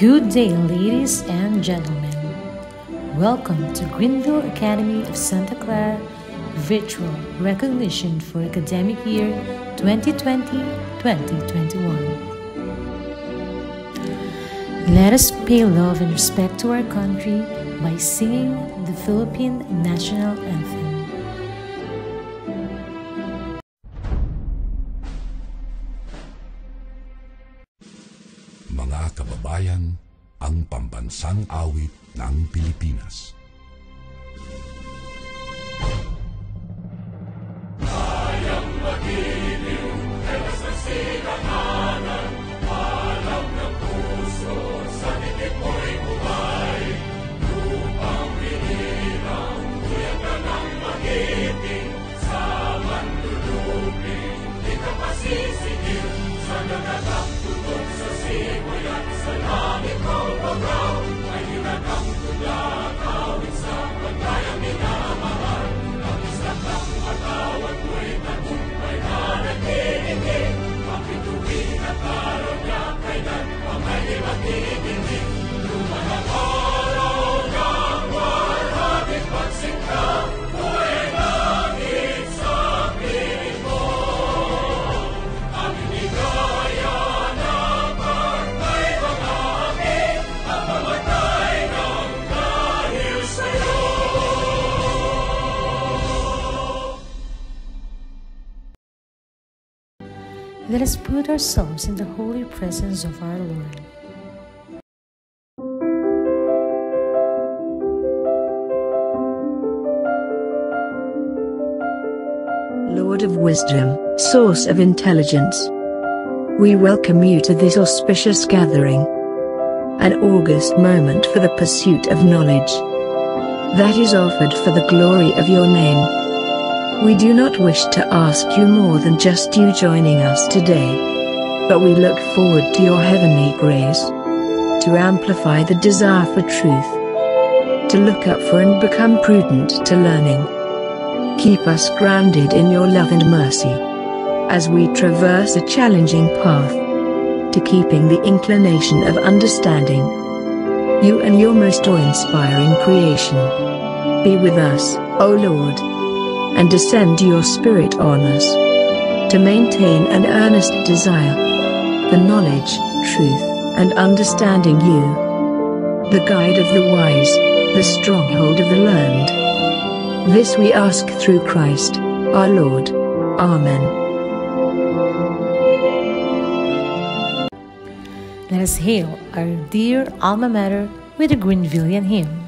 Good day, ladies and gentlemen. Welcome to Greenville Academy of Santa Clara Virtual Recognition for Academic Year 2020-2021. Let us pay love and respect to our country by singing the Philippine National Anthem. ang pambansang awit ng Pilipinas. Kayang magiliw, kaya sa silanganan, alam ng puso, sa titik mo'y bumay. Lupang pinilang, kuya ka ng magiting, sa manlulupin, di ka sa nagatak tutok sa siway. Let us put ourselves in the holy presence of our Lord. Wisdom, source of intelligence. We welcome you to this auspicious gathering. An august moment for the pursuit of knowledge. That is offered for the glory of your name. We do not wish to ask you more than just you joining us today. But we look forward to your heavenly grace. To amplify the desire for truth. To look up for and become prudent to learning. Keep us grounded in your love and mercy. As we traverse a challenging path. To keeping the inclination of understanding. You and your most awe-inspiring creation. Be with us, O Lord. And descend your spirit on us. To maintain an earnest desire. The knowledge, truth, and understanding you. The guide of the wise, the stronghold of the learned. This we ask through Christ, our Lord. Amen. Let us hail our dear alma mater with a Greenvillian hymn.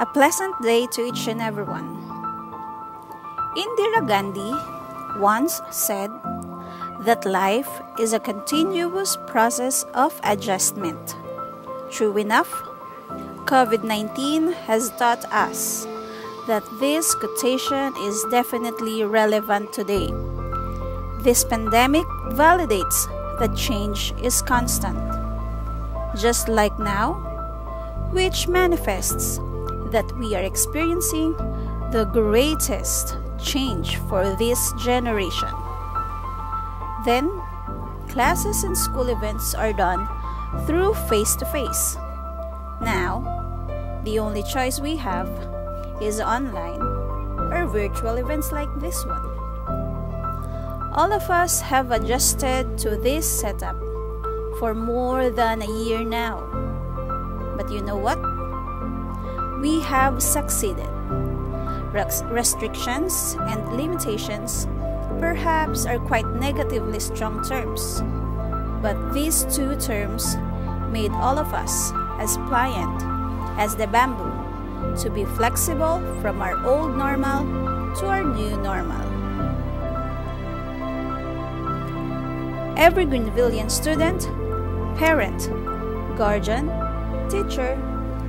A pleasant day to each and everyone. Indira Gandhi once said that life is a continuous process of adjustment. True enough, COVID 19 has taught us that this quotation is definitely relevant today. This pandemic validates that change is constant. Just like now, which manifests that we are experiencing the greatest change for this generation. Then, classes and school events are done through face to face. Now, the only choice we have is online or virtual events like this one. All of us have adjusted to this setup for more than a year now. But you know what? We have succeeded. Restrictions and limitations perhaps are quite negatively strong terms, but these two terms made all of us as pliant as the bamboo to be flexible from our old normal to our new normal. Every Greenvillian student, parent, guardian, teacher,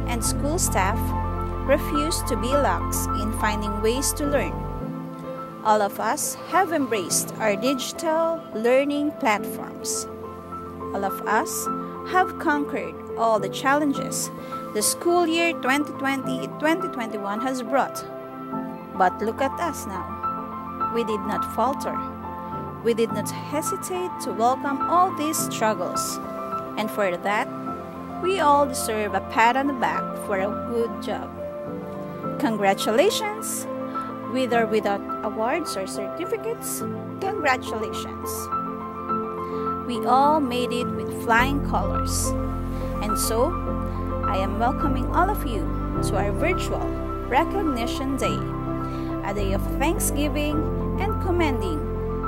and school staff refuse to be lax in finding ways to learn. All of us have embraced our digital learning platforms. All of us have conquered all the challenges the school year 2020-2021 has brought. But look at us now. We did not falter. We did not hesitate to welcome all these struggles. And for that, we all deserve a pat on the back for a good job. Congratulations! With or without awards or certificates, congratulations! We all made it with flying colors. And so, I am welcoming all of you to our virtual Recognition Day, a day of thanksgiving and commending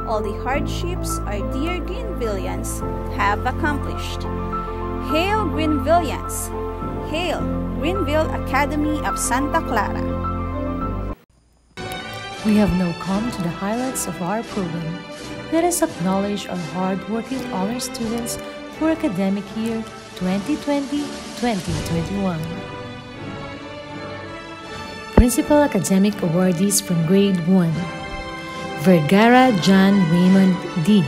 all the hardships our dear Greenvillians have accomplished. Hail Greenvillians! Hail Greenville Academy of Santa Clara! We have now come to the highlights of our program. Let us acknowledge our hard-working honor students for academic year 2020-2021. Principal Academic Awardees from Grade 1 Vergara John Raymond D.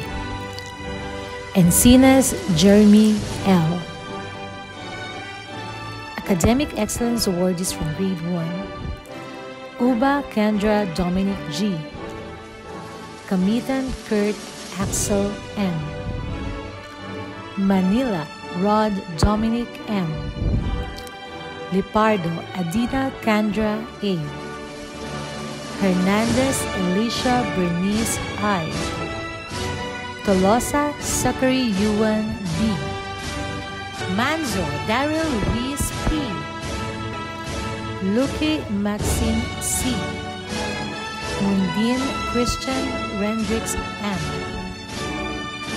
Encinas Jeremy L. Academic Excellence Awardees from Grade 1 Uba Kendra Dominic G. Kamitan Kurt Axel M. Manila Rod Dominic M. Lipardo Adina Candra A. Hernandez Alicia Bernice I. Tolosa Zachary Yuan B. Manzo Daryl Luis P. Maxim C. Mundin Christian Rendrix M.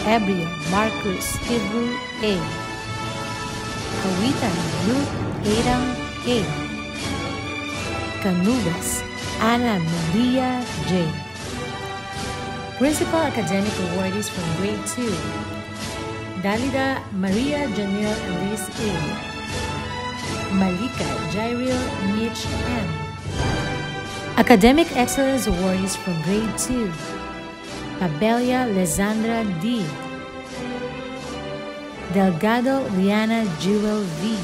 Ebrio Marcus Hebrew A. Kawitan Ruth Adam A. Canubas Ana Maria J. Principal Academic Awardees from Grade 2 Dalida Maria Janelle Elise A. Malika Jairil Mitch M. Academic Excellence Awardees from Grade 2 Pabelia Lezandra D. Delgado Liana Jewel V.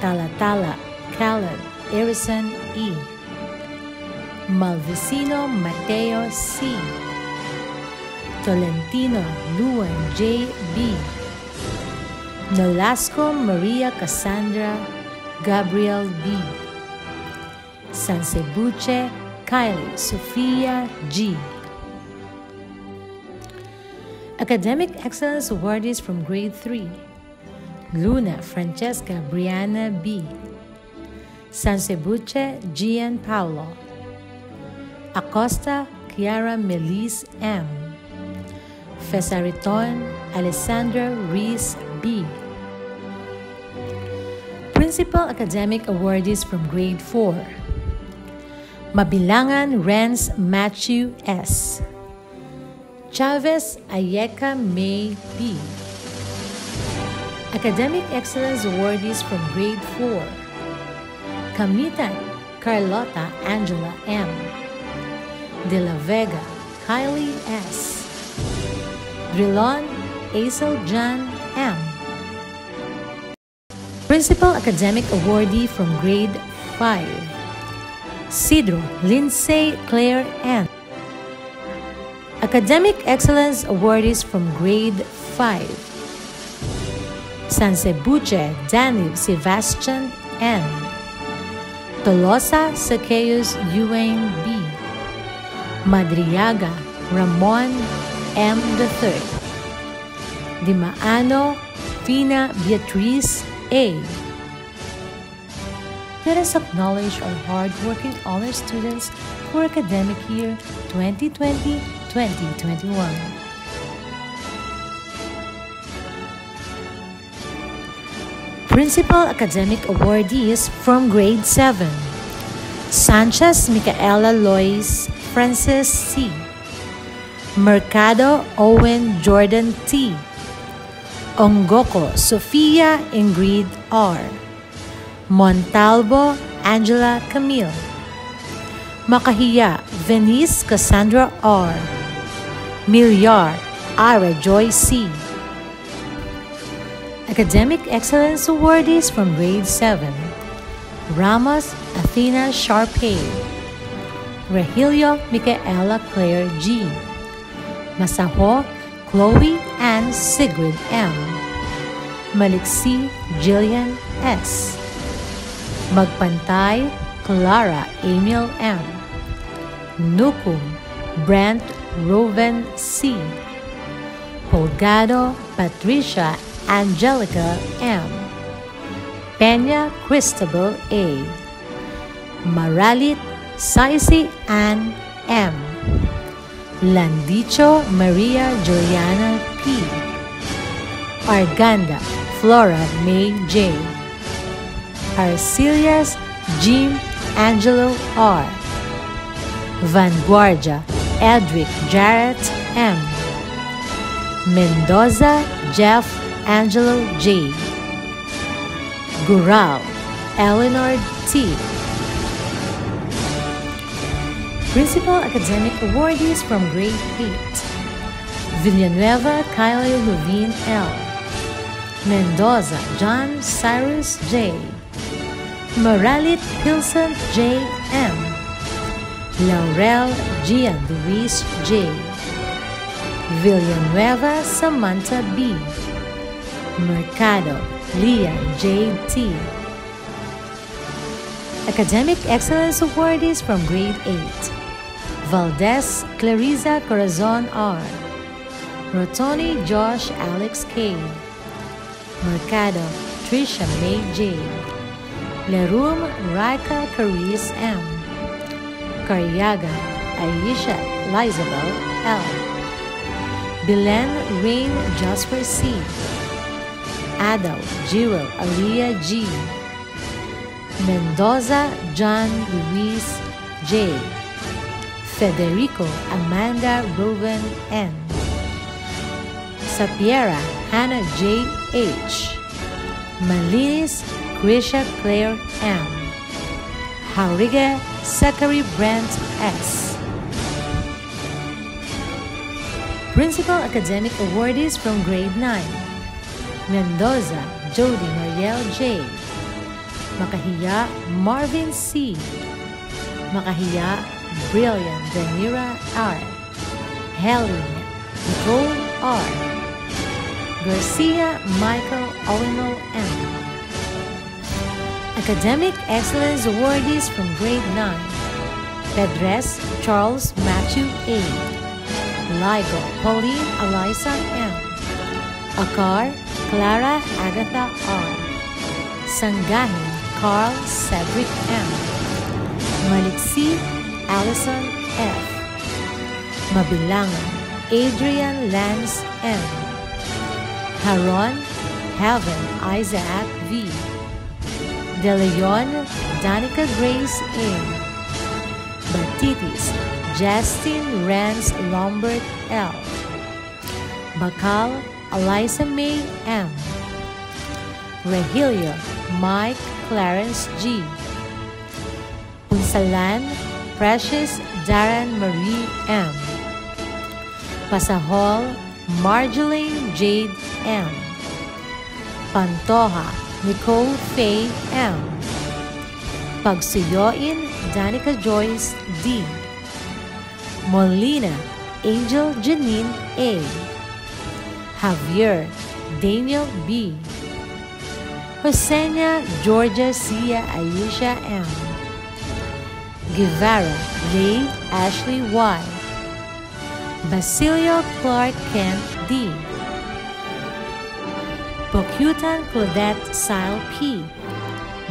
Talatala Caleb Erison E. Malvicino Mateo C. Tolentino Luan J. B. Nolasco Maria Cassandra Gabriel B. Sansebuche Kylie Sofia G. Academic Excellence Awardees from Grade 3 Luna Francesca Brianna B. Sansebuche Gian Paulo Acosta Chiara Melise M. Fesariton Alessandra Reese B. Principal Academic Awardees from Grade 4 Mabilangan Renz Matthew S. Chavez Ayeka May B. Academic Excellence Awardees from Grade 4 Kamitan Carlota Angela M. De La Vega Kylie S. Drilon Aisel Jan M. Principal Academic Awardee from Grade 5. Cedro Lindsay Claire N. Academic Excellence Awardees from Grade 5. Sansebuche Daniel Sebastian N. Tolosa Zacchaeus Ewing B. Madriaga Ramon M. III. Dimaano Fina Beatriz A. Let us acknowledge our hardworking honor students for academic year 2020-2021. Principal Academic Awardees from Grade 7 Sanchez Micaela Lois Francis C. Mercado Owen Jordan T. Ongoko Sofia Ingrid R. Montalvo Angela Camille. Makahiya Venice Cassandra R. Milyar Ira Joy C. Academic Excellence Awardees from Grade 7 Ramos Athena Sharpay Regilio Micaela Claire G. Masaho Chloe and Sigrid M. Maliksi Jillian S. Magpantay Clara Emil M. Nukum Brent Roven C. Polgado Patricia Angelica M. Peña Cristobal A. Maralit Saisi Ann M. Landicho Maria Juliana P. Arganda Flora May J. Arcelius Jim Angelo R. Vanguardia Edric Jarrett M. Mendoza Jeff Angelo J. Gural Eleanor T. Principal Academic Awardees from Grade 8 Villanueva Kylie Levine L. Mendoza John Cyrus J. Moralit Pilson J. M. Laurel Gian Luis J. Villanueva Samantha B. Mercado Leah J. T. Academic Excellence Awardees from Grade 8 Valdez Clarissa Corazon R. Rotoni Josh Alex K. Mercado Trisha May J. Lerum Raika Caris M. Cariaga Aisha Lizabel L. Belen Rain Jasper C. Adel Jiro Aliyah G. Mendoza John Luis J. Federico Amanda Roven N. Sapiera Hannah J. H. Malinis Grisha Claire M. Haurige Zachary Brent S. Principal Academic Awardees from Grade 9 Mendoza Jody Mariel J. Makahiya Marvin C. Makahiya Brilliant Danira R. Helen Nicole R. Garcia Michael Owino M. Academic Excellence Awardees from Grade 9 Pedres Charles Matthew A. Ligo Pauline Eliza M. Akar Clara Agatha R. Sangahin Carl Cedric M. Maliksi Allison F. Mabilangan Adrian Lance M. Haron Heaven Isaac V. De Leon Danica Grace A. Batitis Justin Rance Lombard L. Bakal Eliza May M. Regilio Mike Clarence G. Punsalan Precious Darren Marie M. Pasahol, Marjolaine Jade M. Pantoja, Nicole Faye M. Pagsuyoin, Danica Joyce D. Molina, Angel Janine A. Javier, Daniel B. Josenia Georgia Cia Ayesha M. Guevara Ray Ashley Y. Basilio Clark Kent D. Bokutan Claudette Sile P.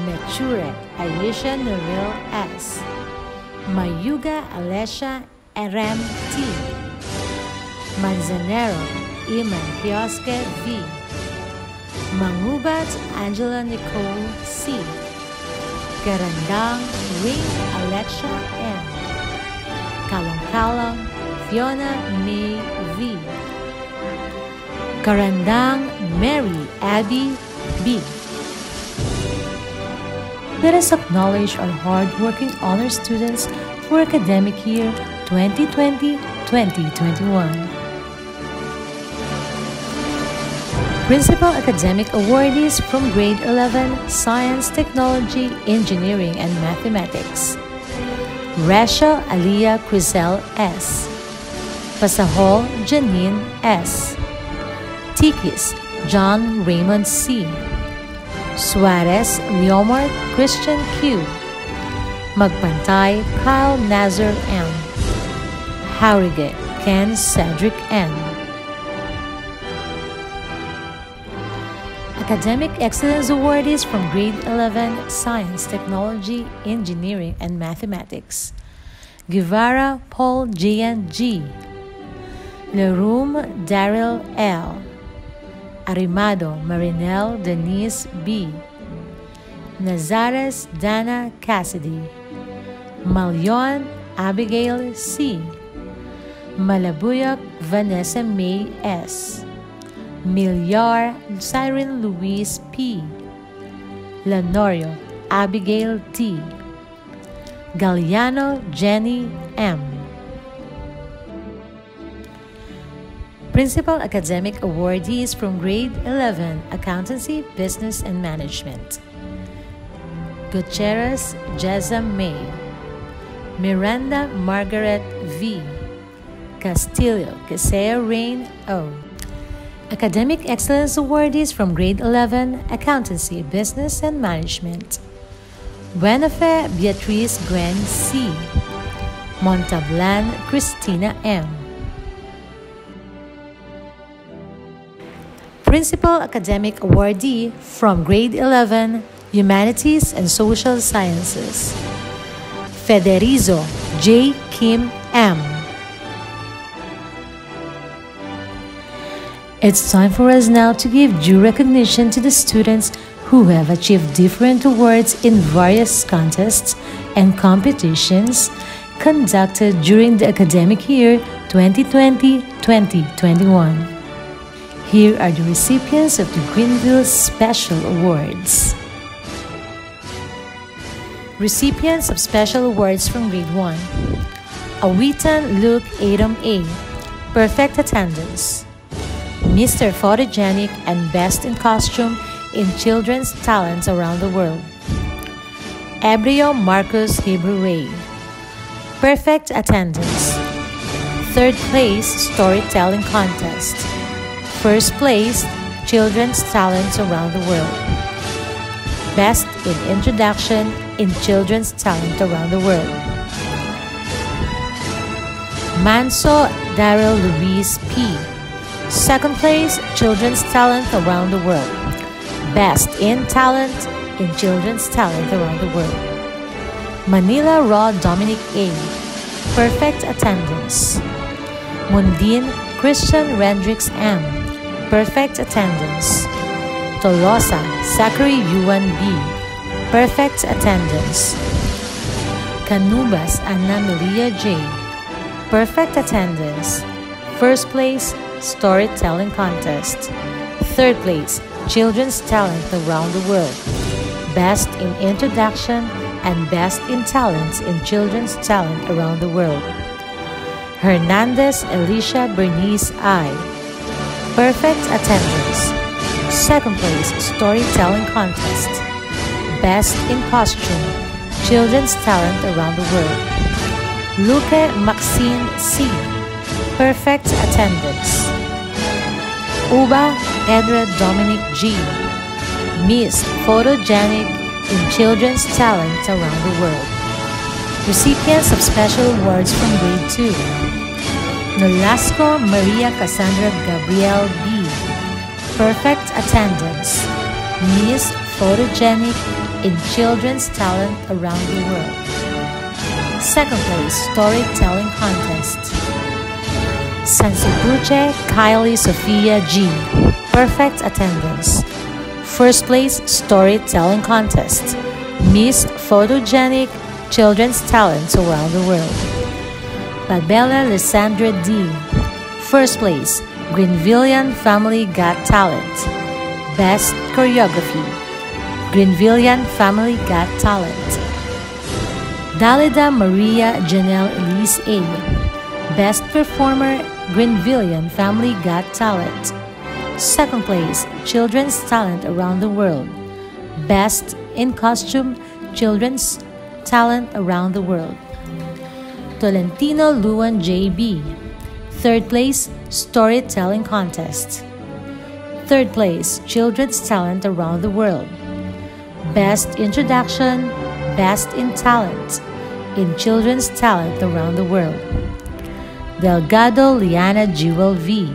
Mature Ayesha Noril S. Mayuga Alesha RM T. Manzanero Iman Kioske V. Mangubat Angela Nicole C. Garandang Ring Alexa M. Kalong-Kalong Fiona May V. Garandang Mary Abby B. Let us acknowledge our hard-working honor students for academic year 2020-2021. Principal Academic Awardees from Grade 11 Science, Technology, Engineering, and Mathematics. Rasha Aliyah Crizel S. Pasahol Janine S. Tikis John Raymond C. Suarez Leomar Christian Q. Magpantay Kyle Nazar M. Haurige Ken Cedric N. Academic Excellence Awardees from Grade 11 Science, Technology, Engineering, and Mathematics. Guevara Paul Jan G. Lerum Daryl L. Arimado Marinel Denise B. Nazares Dana Cassidy. Malyon Abigail C. Malabuyak Vanessa May S. Milyar Siren Louise P. Lenorio Abigail T. Galliano Jenny M. Principal Academic Awardees from Grade 11 Accountancy, Business and Management. Gutierrez Jeza May. Miranda Margaret V. Castillo Kesea Rain O. Academic Excellence Awardees from Grade 11 Accountancy, Business and Management. Buenafe Beatriz Gwen C. Montablan Christina M. Principal Academic Awardee from Grade 11 Humanities and Social Sciences. Federizo J. Kim M. It's time for us now to give due recognition to the students who have achieved different awards in various contests and competitions conducted during the academic year 2020-2021. Here are the recipients of the Greenville Special Awards. Recipients of Special Awards from Grade 1 Awitan Luke Adam A. Perfect Attendance Mr. Photogenic and Best in Costume in Children's Talents Around the World. Ebrio Marcus Hebrew. Perfect Attendance. Third place Storytelling Contest. First place Children's Talents Around the World. Best in Introduction in Children's Talent Around the World. Manso Daryl Luis P. Second place, Children's Talent Around the World. Best in Talent in Children's Talent Around the World. Manila Raw Dominic A. Perfect Attendance. Mundine Christian Rendrix M. Perfect Attendance. Tolosa Zachary Yuan B. Perfect Attendance. Canubas Anna Maria J. Perfect Attendance. First place, Storytelling Contest. Third place, Children's Talent Around the World. Best in Introduction and Best in Talents in Children's Talent Around the World. Hernandez Alicia Bernice I. Perfect attendance. Second place, storytelling contest. Best in costume, children's talent around the world. Luque Maxine C. Perfect attendance. Uba Edra Dominic G. Miss Photogenic in Children's Talent Around the World. Recipients of special awards from grade 2. Nolasco Maria Cassandra Gabriel B. Perfect attendance. Miss Photogenic in Children's Talent Around the World. Second place, Storytelling Contest. Sansibuche Kylie Sophia G. Perfect attendance. First place, Storytelling Contest. Miss Photogenic Children's Talents Around the World. Babella Lysandra D. First place, Greenvillian Family Got Talent. Best Choreography. Greenvillian Family Got Talent. Dalida Maria Janelle Elise A. Best Performer Greenvillian Family Got Talent. Second place, Children's Talent Around the World. Best in Costume Children's Talent Around the World. Tolentino Luan JB. Third place, Storytelling Contest. Third place, Children's Talent Around the World. Best Introduction, Best in Talent in Children's Talent Around the World. Delgado Liana Jewel V.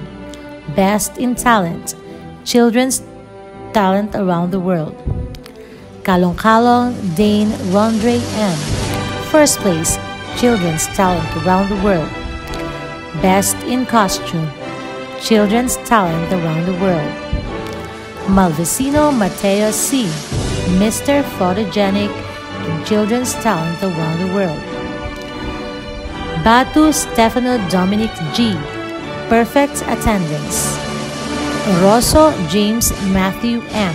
Best in Talent, Children's Talent Around the World. Kalong Kalong Dane Rondre M. First place, Children's Talent Around the World. Best in Costume, Children's Talent Around the World. Malvicino Mateo C. Mr. Photogenic in Children's Talent Around the World. Batu Stefano Dominic G. Perfect attendance. Rosso James Matthew M.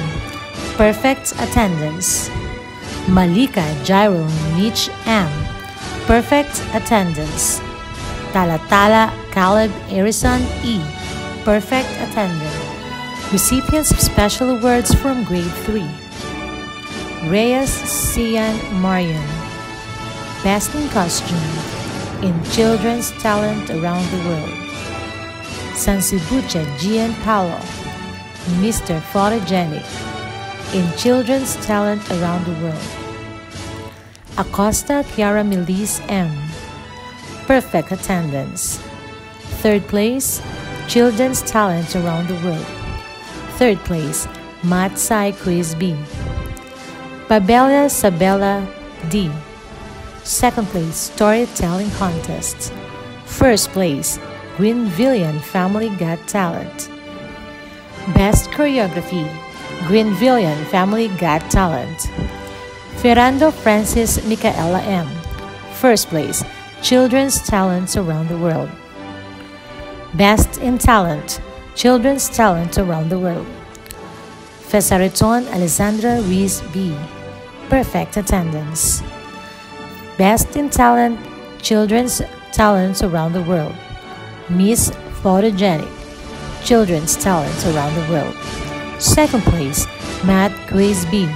Perfect attendance. Malika Jairo Nietzsche M. Perfect attendance. Talatala Caleb Erison E. Perfect attendance. Recipients of special awards from grade 3. Reyes Sian Marian. Best in costume in children's talent around the world. Sansibuche Gianpaolo, Mr. Photogenic, in children's talent around the world. Acosta Chiara M, perfect attendance. Third place, children's talent around the world. Third place, Matsai Quiz B. Babella Sabella D. Second place, Storytelling Contest. First place, Greenvillian Family Got Talent. Best Choreography, Greenvillian Family Got Talent. Ferrando Francis Micaela M. First place, Children's Talents Around the World. Best in Talent, Children's Talent Around the World. Fesariton Alessandra Ruiz B. Perfect Attendance. Best in Talent, Children's Talents Around the World. Miss Photogenic, Children's Talents Around the World. Second place, Matt Quiz B.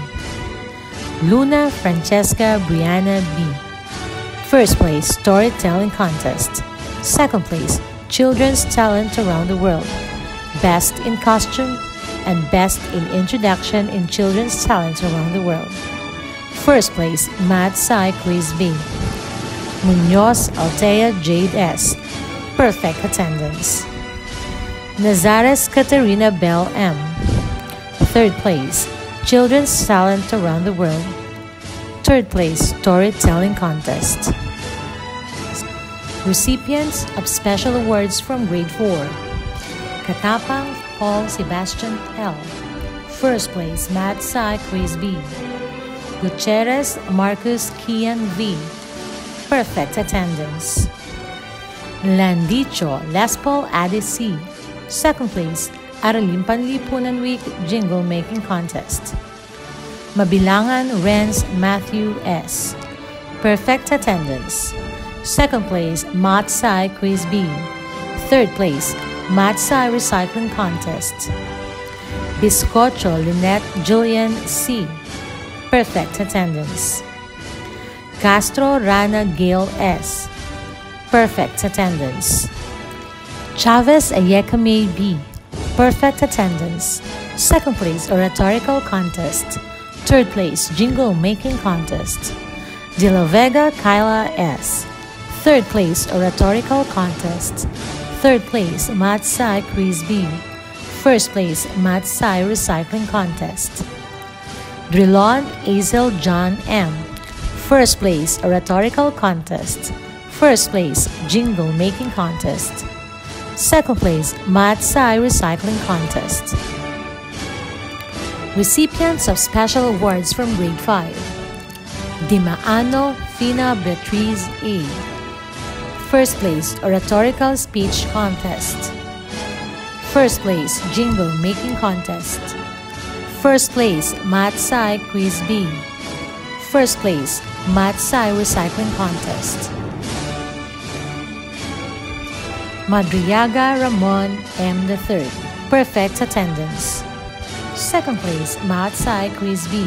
Luna Francesca Brianna B. First place, Storytelling Contest. Second place, Children's Talent Around the World. Best in Costume and Best in Introduction in Children's Talents Around the World. First place, Matt Sai Quiz B. Munoz Altea Jade S. Perfect attendance. Nazares Katerina Bell M. Third place, Children's Talent Around the World. Third place, Storytelling Contest. Recipients of special awards from grade 4. Katapang Paul Sebastian L. First place, Mad Sai Quiz B. Gutierrez Marcus Kian V. Perfect attendance. Landicho Lespol Adi Second place, Araling Panlipunan Week Jingle Making Contest. Mabilangan Renz Matthew S. Perfect attendance. Second place, Matsai Quiz B. Third place, Matsai Recycling Contest. Biscocho Lynette Julian C. Perfect attendance. Castro Rana Gail S. Perfect attendance. Chavez Ayekame B. Perfect attendance. Second place, oratorical contest. Third place, jingle making contest. De La Vega Kyla S. Third place, oratorical contest. Third place, Matsai Quiz B. First place, Matsai Recycling Contest. Drilon Azel John M. First place, oratorical contest. First place, jingle making contest. Second place, Matsai Recycling Contest. Recipients of special awards from grade 5. Dimaano Fina Beatriz A. First place, oratorical speech contest. First place, jingle making contest. First place, Matsai Quiz B. First place, Matsai Recycling Contest. Madriaga Ramon M. III. Perfect attendance. Second place, Matsai Quiz B.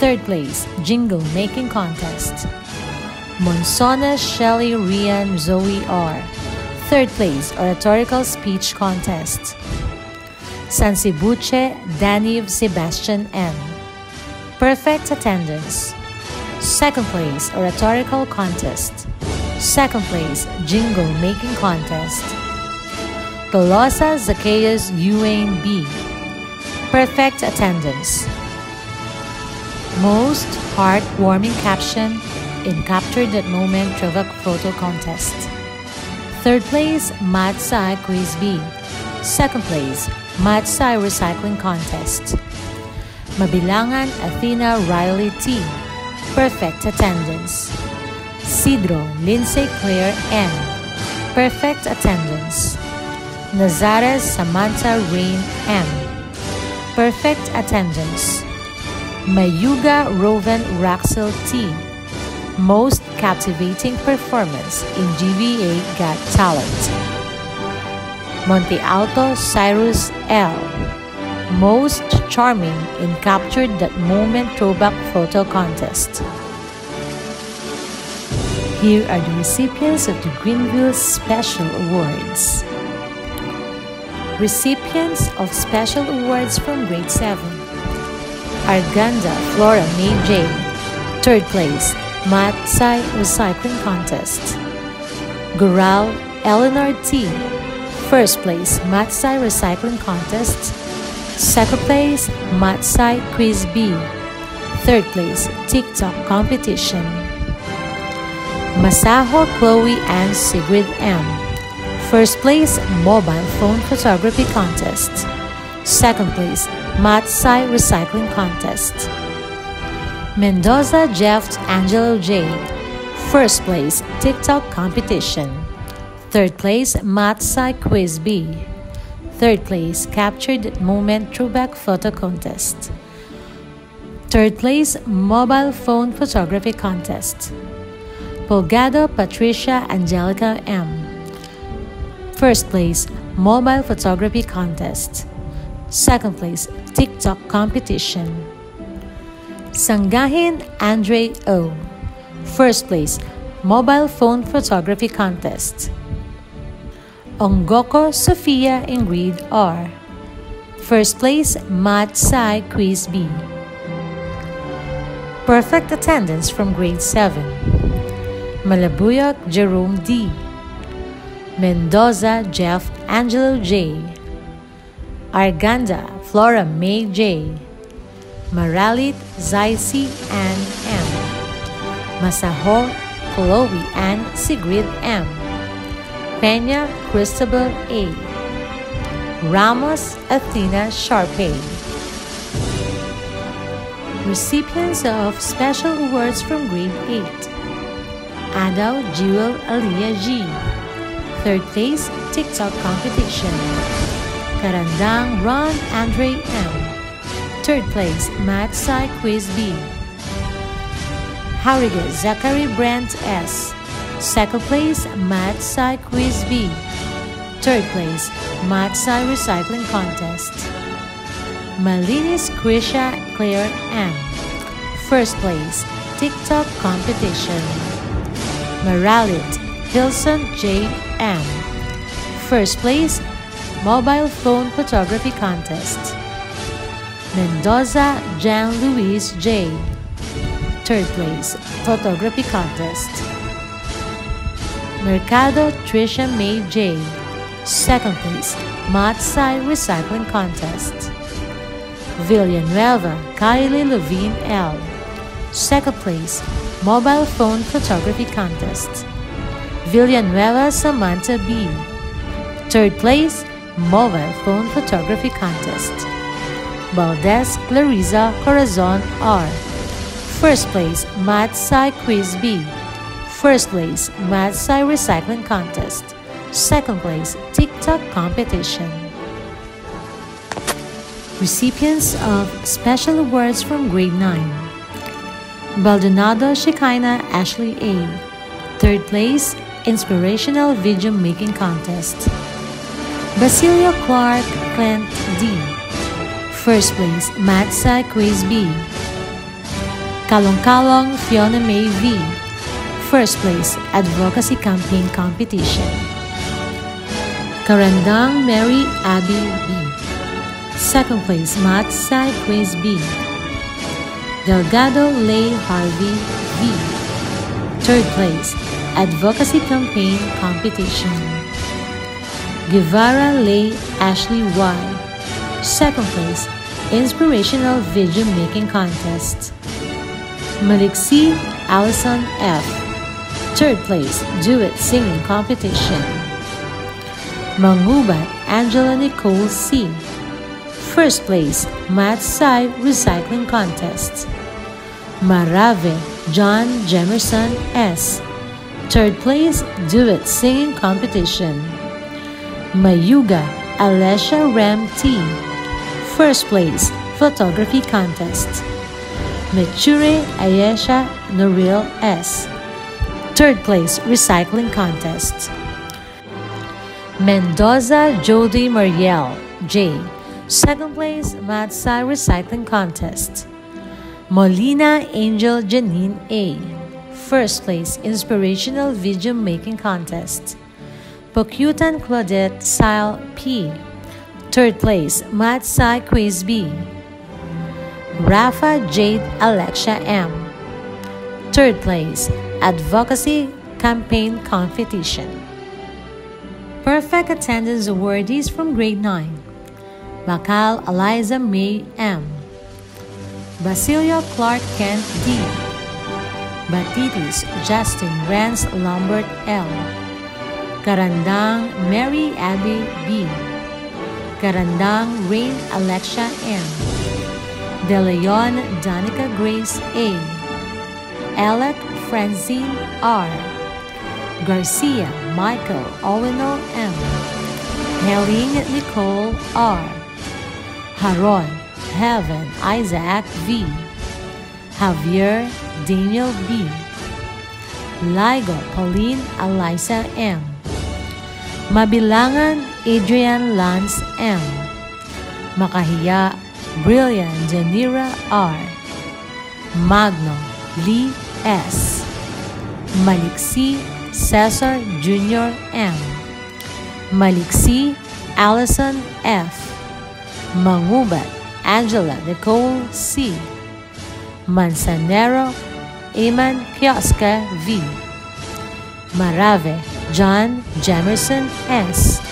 Third place, Jingle Making Contest. Monsona Shelley Rian Zoe R. Third place, Oratorical Speech Contest. Sansibuche Daniv Sebastian M. Perfect attendance. Second place, Oratorical Contest. Second place, Jingle Making Contest. Tolosa Zacchaeus Ewing B. Perfect attendance. Most heartwarming caption in Capture That Moment Throwback Photo Contest. Third place, Matsai Quiz B. Second place, Matsai Recycling Contest. Mabilangan Athena Riley T. Perfect attendance. Sidro Lindsay Claire N. Perfect attendance. Nazares Samantha Rain M. Perfect attendance. Mayuga Roven Raxel T. Most captivating performance in GVA Got Talent. Monte Alto Cyrus L. Most charming in Captured That Moment Throwback Photo Contest. Here are the recipients of the Greenville Special Awards. Recipients of Special Awards from Grade 7 Arganda Flora May J. Third place, Matsai Recycling Contest. Gural Eleanor T. First place, Matsai Recycling Contest. Second place, Matsai Quiz B. Third place, TikTok Competition. Masaho Chloe and Sigrid M. First place, Mobile Phone Photography Contest. Second place, Matsai Recycling Contest. Mendoza Jeff Angelo J. First place, TikTok Competition. Third place, Math Sci Quiz B. Third place, Captured Moment Throwback Photo Contest. Third place, Mobile Phone Photography Contest. Polgado Patricia Angelica M. First place, Mobile Photography Contest. Second place, TikTok Competition. Sangahin Andre O. First place, Mobile Phone Photography Contest. Ongoko Sophia Ingrid R. First place, Math Sci Quiz B. Perfect attendance from grade 7. Malabuyok Jerome D. Mendoza Jeff Angelo J. Arganda Flora May J. Maralit Zaisi and M. Masaho Chloe and Sigrid M. Peña Cristobal A. Ramos Athena Sharpay. Recipients of special awards from grade 8. Adaw Jewel Aliyah G. Third place, TikTok competition. Karandang Ron Andre M. Third place, Math Sci Quiz B. Harrigan Zachary Brent S. Second place, Math Sci Quiz B. Third place, Math Sci Recycling Contest. Malinis Krisha Claire M. First place, TikTok Competition. Maralit Hilson J. M. First place, Mobile Phone Photography Contest. Mendoza Jan Luis J. Third place, Photography Contest. Mercado Trisha May J. Second place, Math Sci Recycling Contest. Villanueva Kylie Levine L. Second place, Mobile Phone Photography Contest. Villanueva Samantha B. Third place, Mobile Phone Photography Contest. Valdez Clarissa Corazon R. First place, Math Sci Quiz B. First place, Math Sci Recycling Contest. Second place, TikTok Competition. Recipients of Special Awards from Grade 9 Baldonado Shekinah Ashley A. Third place, Inspirational Video Making Contest. Basilio Clark Clint D. First place, Math Sci Quiz B. Kalong Kalong Fiona May V. First place, Advocacy Campaign Competition. Karandang Mary Abby B. Second place, Sci Quiz B. Delgado Lay Harvey B. Third place, Advocacy Campaign Competition. Guevara Lay Ashley Y. Second place, Inspirational Video Making Contest. Maliksi Allison F. Third place, Duet Singing Competition. Mangubat Angela Nicole C. First place, Math Sci Recycling Contest. Marave John Jemerson S. Third place, Duet Singing Competition. Mayuga Alesha Ram T. First place, Photography Contest. Mechure Ayesha Noril S. Third place, Recycling Contest. Mendoza Jody Mariel J. Second place, Sci Recycling Contest. Molina Angel Janine A. First place, Inspirational Video Making Contest. Pocutan Claudette Sile P. Third place, Math Sci Quiz B. Rafa Jade Alexia M. Third place, Advocacy Campaign Competition. Perfect Attendance Awardees from Grade 9 Bakal Eliza May M. Basilio Clark Kent D. Batitis Justin Rance Lambert L. Karandang Mary Abby B. Karandang Rain Alexia M. De Leon Danica Grace A. Alec Francine R. Garcia Michael Oweno M. Helene Nicole R. Haron Heaven Isaac V. Javier Daniel B. Ligo Pauline Eliza M. Mabilangan Adrian Lance M. Makahiya Brilliant Janira R. Magno Lee S. Maliksi Cesar Jr. M. Maliksi Allison F. Mangubat Angela Nicole C. Manzanero Eman Kioska V. Marave John Jamerson S.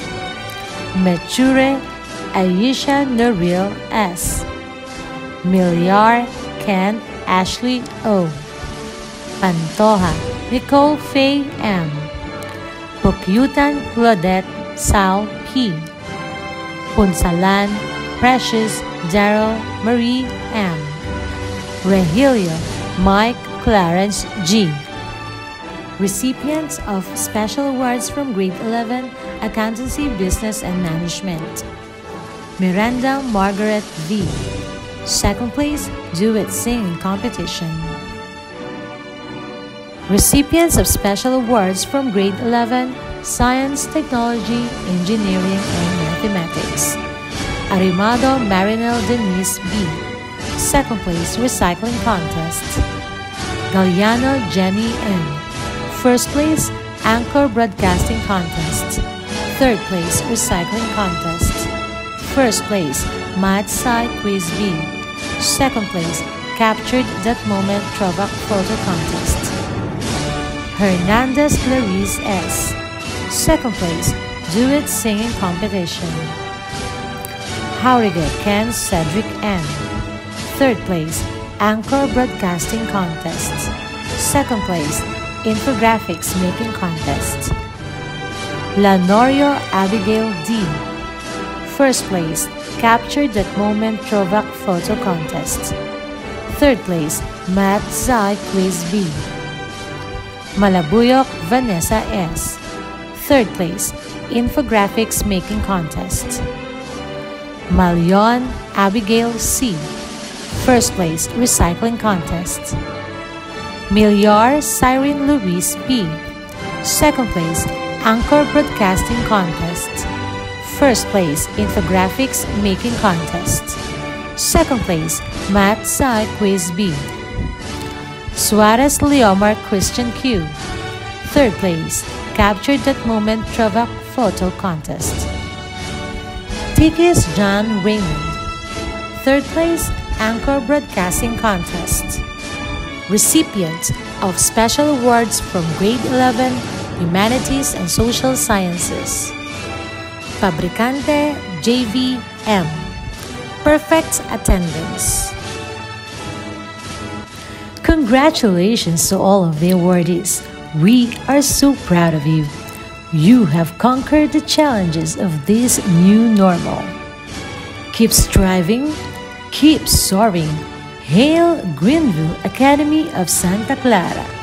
Mature Aisha Noril S. Miliar Ken Ashley O. Pantoja Nicole Faye M. Pukyutan Claudette Sal P. Punsalan Precious Daryl Marie M. Regilio Mike Clarence G. Recipients of Special Awards from Grade 11 Accountancy, Business and Management Miranda Margaret V. Second place, Duet Sing Competition. Recipients of special awards from grade 11, Science, Technology, Engineering, and Mathematics. Arimado Marinel Denise B. Second place Recycling Contest. Galliano Jenny M. First place Anchor Broadcasting Contest. Third place Recycling Contest. First place Math Sci Quiz B. Second place Captured That Moment Throwback Photo Contest. Hernandez Clarice S. Second place Duet Singing Competition. Hauriga Ken Cedric N. Third place, Anchor Broadcasting Contest. Second place, Infographics Making Contest. Lanorio Abigail D. First place, Capture That Moment Throwback Photo Contest. Third place, Math Sci Quiz B. Malabuyok Vanessa S. Third place, Infographics Making Contest. Malion Abigail C. First place, Recycling Contest. Miliar Cyrene Luis B. Second place, Anchor Broadcasting Contest. First place, Infographics Making Contest. Second place, Math Sci Quiz B. Suarez Leomar Christian Q. Third place, Captured That Moment Throwback Photo Contest. Tikis John Raymond. Third place, Anchor Broadcasting Contest. Recipient of special awards from grade 11, Humanities and Social Sciences. Fabricante JVM. Perfect attendance. Congratulations to all of the awardees. We are so proud of you. You have conquered the challenges of this new normal. Keep striving, keep soaring. Hail Greenville Academy of Santa Clara.